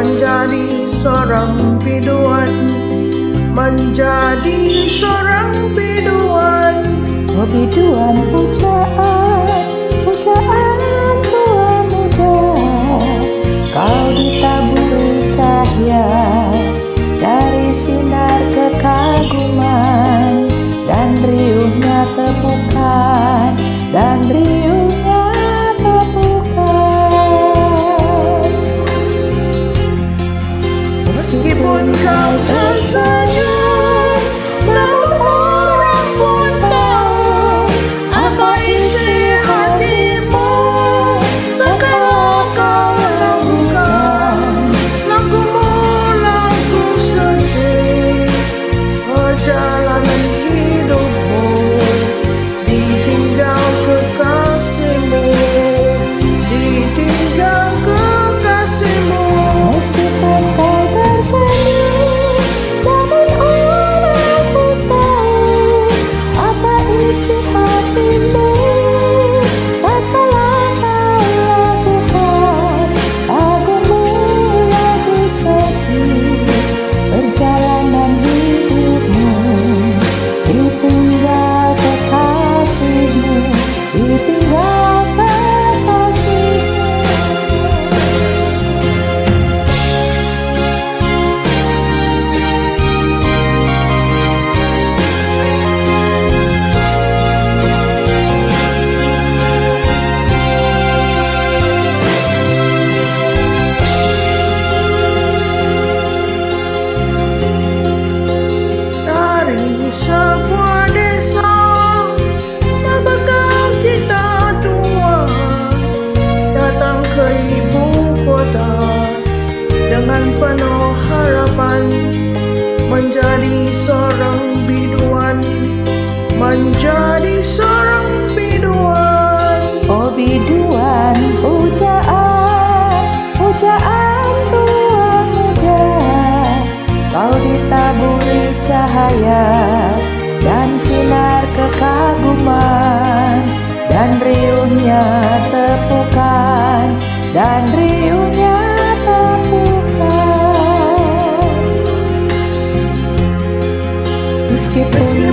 menjadi seorang biduan menjadi seorang biduan. Oh biduan pujaan pujaan. menjadi seorang biduan. Menjadi seorang biduan. Oh biduan pujaan pujaan tua muda. Kau ditaburi cahaya dan sinar kekaguman dan riuhnya Os que por mim